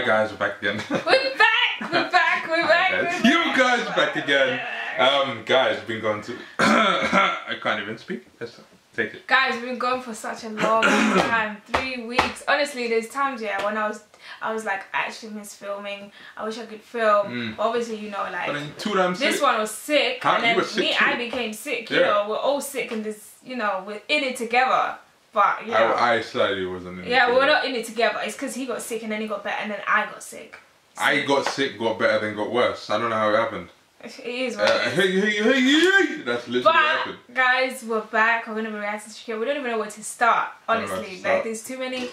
Hi guys, we're back again. We're back! We're back! We're back! We're guys. back. You guys back again. Um, guys, we've been going to. I can't even speak. Let's take it. Guys, we've been gone for such a long time. Three weeks. Honestly, there's times yeah when I was I was like I actually miss filming. I wish I could film. Mm. Obviously, you know, like two damn this sick. one was sick, Huh? and then me, too. I became sick. You Yeah. know, we're all sick and this. You know, we're in it together. But yeah, I, I slightly wasn't in it yeah, we're not in it together. It's because he got sick and then he got better, and then I got sick. I got sick, got better, then got worse. I don't know how it happened. It is what Uh, hey, hey, hey, That's literally what happened. Guys, we're back. We're gonna be reacting to Shakira. We don't even know where to start. don't know where Honestly, to start. like there's too many.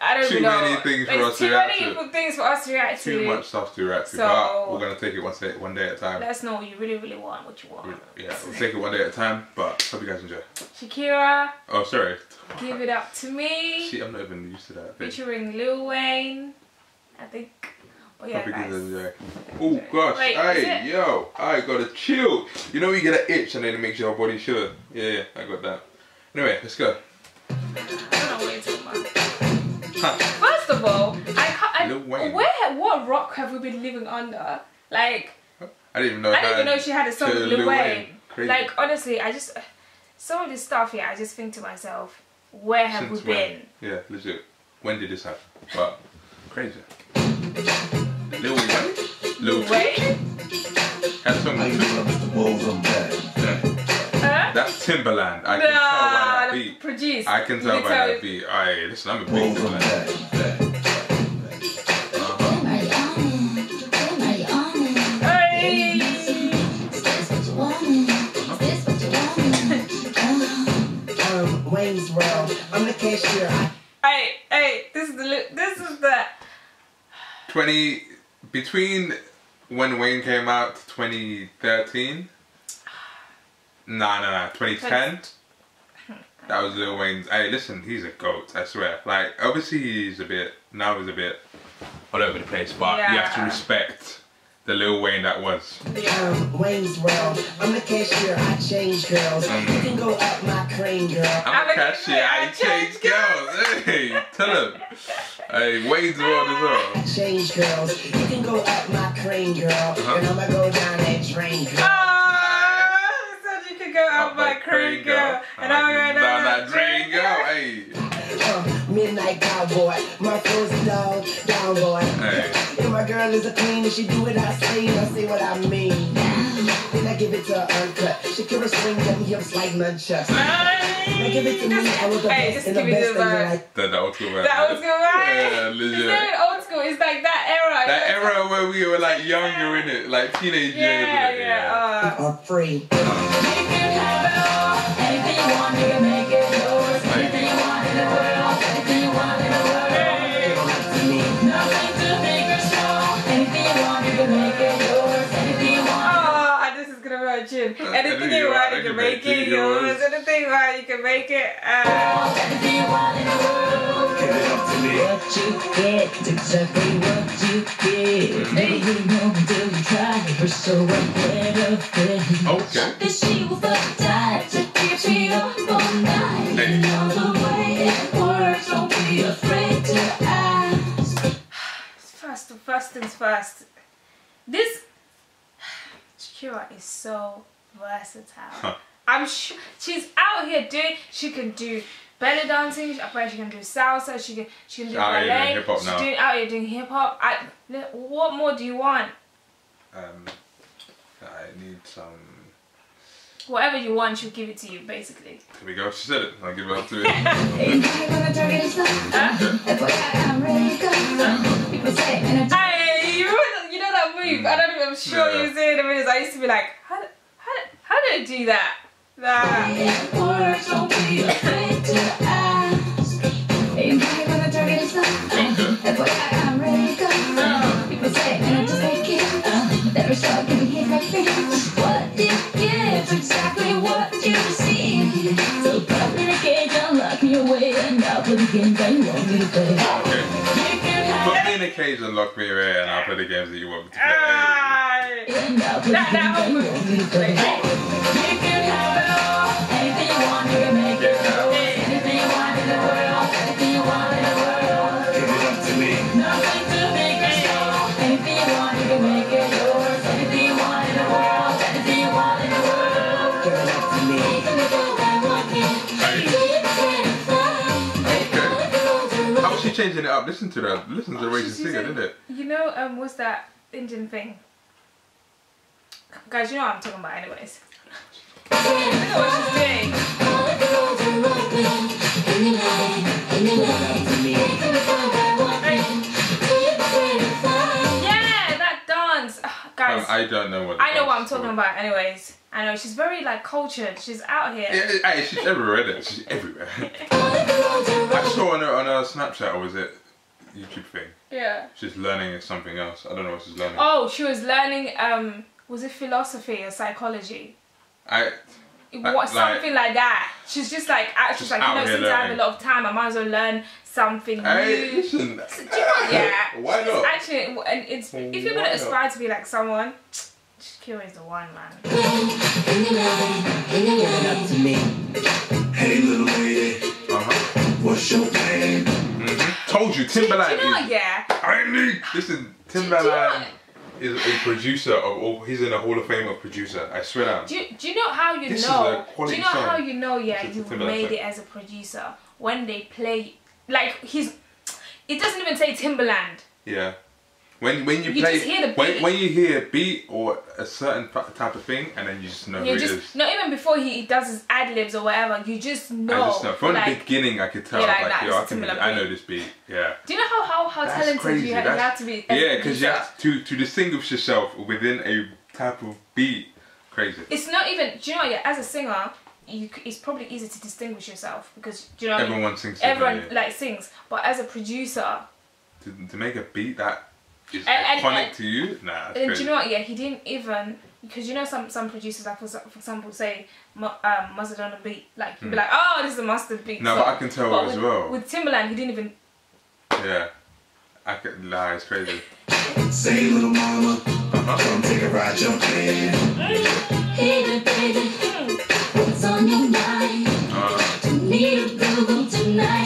I don't Too know. many things for us to too react many to. things for us to react to. Too much stuff to react to, So- but we're gonna take it one day, one day at a time. Let us know what you really, really want. What you want. Yeah, we'll take it one day at a time. But hope you guys enjoy. Shakira, Oh, sorry. give it up to me, See, I'm not even used to that. Thing. featuring Lil Wayne. I think. Oh yeah, Hope guys guys. enjoy. Oh gosh, Wait, hey, yo, I gotta chill. You know, you get an itch and then it makes your body shiver. Yeah, yeah, I got that. Anyway, let's go. First of all, I can't. I, Lil Where? What rock have we been living under? Like. I didn't even know. I didn't even know she had a song to with Lil, Lil Wayne. Wayne. Crazy. Like honestly, I just some of this stuff here. I just think to myself, where have Since we when? been? Yeah, legit. When did this happen? But crazy. Lil Wayne. Lil Wayne. Wayne? Had a song How you with doing, Mr. Bulls? I'm That's Timbaland. I can tell by that Nah, beat. produce. I can tell by tell- that beat. Alright, listen, I'm a big Bulls, I'm Timbaland. back. back. Hey. um, Wayne's World. I'm the cashier. Hey, hey, this is the this is the 20 between when Wayne came out 2013 nah nah nah 2010 that was Lil Wayne's hey listen he's a goat I swear like obviously he's a bit now he's a bit all over the place but you have to respect the Lil Wayne that was Wayne's World. I'm the cashier. I change girls. You can go up my crane, girl. I'm I'm a a cashier I I change change girls hey tell him hey Wayne's world as well I change girls. You can go up my crane, girl. And I'ma go down that drain, girl. Ah, said you could go up my crane girl, and I'm going going down that drain hey Uh, midnight cowboy. My flow's a dog, down boy. hey And my girl is a queen, and she do what I say, and I say what I mean. Then I give it to her uncut. Shakira swing them hips like nunchucks. Now give it to me, I was the Hey, best, just and the give me best the thing vibe. like that, that old school man. That was good, right? Yeah, It's legit. not old school. It's like that era. That era where we were like younger in it, like teenage years. Yeah, yeah. Uh, are free. Oh, is gonna be a tune. Anything you want, you can make it yours. Anything you want, you can make it. Uh, Give it up to me. What you get exactly what you get. Never really know until you try. We're so ahead of it. Okay. The she will fuck tight to keep me up all night. Hey. Know the way it works. Don't be afraid to ask. first, first things first. This Shakira is so versatile. I'm sure she's out here doing. She can do belly dancing. I bet she can do salsa. She can. She can do out here doing ballet. hip-hop She's now. doing out here doing hip hop. I. What more do you want? Um, I need some. Whatever you want, she'll give it to you. Basically. Here we go. She said it. I'll give it up to it. Ain't nobody you know that move? I don't even. I'm sure Yeah. you say it. minutes. I used to be like, how, do- how, do- how do I do that? Nah. The games that you want me to play. Okay. You can have Put me in a cage and lock me away, and I'll play the games that you want me to play. Ah. Anything you want, you can make it. Changing it up. Listen to that. Listen to the way she's She's singing, using- isn't it? You know, um, what's that Indian thing? Guys, you know what I'm talking about, anyways. Look at what she's doing. Guys, Um, I don't know what. I know what I'm talking called. about, anyways. I know she's very like cultured. She's out here. Yeah, hey, she's everywhere. She's everywhere. All the roads are I saw on her on her Snapchat or was it YouTube thing? Yeah. She's learning something else. I don't know what she's learning. Oh, she was learning. Um, was it philosophy or psychology? I what like- something like that. She's just like, she's Just like, you know, since I have a lot of time, I might as well learn something hey, new. listen. Do you know? Yeah. Why not? Actually, and it's if you're gonna not? aspire to be like someone, Shakira is the one, man. In your life, in your life. Up to me. Hey, little lady, Uh-huh. what's your name? hmm Told you, Do you Timbaland. know what? is, Yeah. I need. Listen, Do you Timbaland is a producer of all. He's in the Hall of Fame of producer. I swear down. Do you, do you know how you This is know? a Do you know how you know? Yeah, This is a you've made song. it as a producer when they play. Like he's. It doesn't even say Timbaland. Yeah. When when you, You play just hear the when when you hear a beat or a certain type of thing and then you just know You just not even before he does his ad libs or whatever. You just know. I just know. From the beginning, I could tell. Yeah, like, like, yo, I, can, I know this beat. Yeah. Do you know how how, how That's talented crazy. you, ha- you have to be? Yeah, because you have to to distinguish yourself within a type of beat. Crazy. It's not even. Do you know? Yeah, as a singer, you it's probably easy to distinguish yourself because you know? what I mean? Everyone sings. different, Everyone like sings, but as a producer, to, to make a beat that is And- and- iconic and- to you. Nah, And do you know what? Yeah, he didn't even because you know some some producers like for, for example say mu- um, mustard on a beat like you'd be like oh this is a mustard beat. Hmm. No, So- but I can tell but as with, well. With Timbaland, he didn't even. yeah. I could. Nah, it's crazy. Say, little mama, Uh-huh. come take a ride, jump in. Hey, baby, what's on your mind? Uh, To need a tonight, tonight.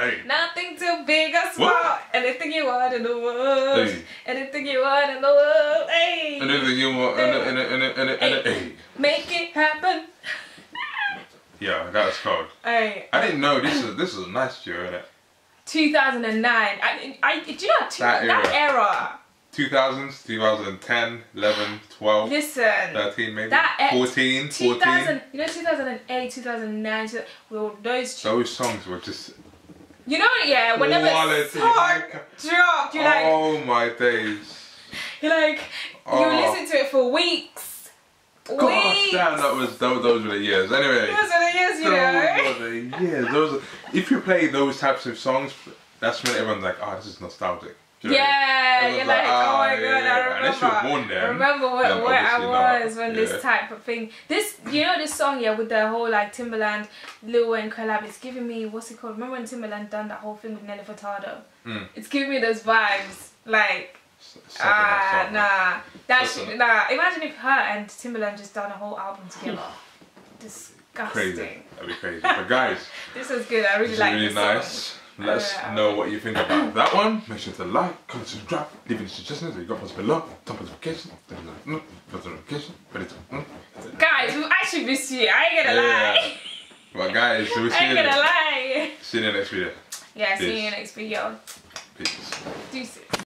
Hey, nothing too big or small. What? Anything you want in the world. Hey. Anything you want in the world. Hey. Anything you want, and and and and and and hey. Make it happen. Yeah, that was cold. Hey. I didn't know this is this is a nice year, isn't it? 2009. I, I, do you know two, That that, era. 2000s, 2010, 11, 12, Listen. 13 maybe, That e- 14, 14. 2000, you know, 2008, 2009, so- well, those, Those songs were just you know, yeah, whenever Quality, like- dropped, you're like, oh my days. you're like, Oh. you listen to it for weeks, Gosh, weeks. damn, that was those, those were the years. Anyway, Those are the years, you know. those were the years. Those, if you play those types of songs, that's when everyone's like, oh, this is nostalgic. Do you know what I mean? Yeah, you're like, like, oh my "Ah, god, yeah, I remember. Unless you're born then, remember where, where I obviously not. was when Yeah. this type of thing. This, you know, this song, yeah, with the whole like Timbaland, Lil Wayne collab. It's giving me what's it called? Remember when Timbaland done that whole thing with Nelly Furtado? Mm. It's giving me those vibes, like. Ah, song, man. nah. That should, nah. Imagine if her and Timbaland just done a whole album together. Disgusting. Crazy. That'd be crazy. But guys, This was good. I really this is like really this song. nice. Let us know what you think about that one. Make sure to like, comment, subscribe, leave any suggestions that you got us below. Turn notification, mm, notification, mm. Guys, we actually miss you. I ain't gonna Yeah. lie. Well, guys, so we'll I see ain't you, gonna lie. see you in the next video. Yeah, see you in the next video. Peace. Deuces.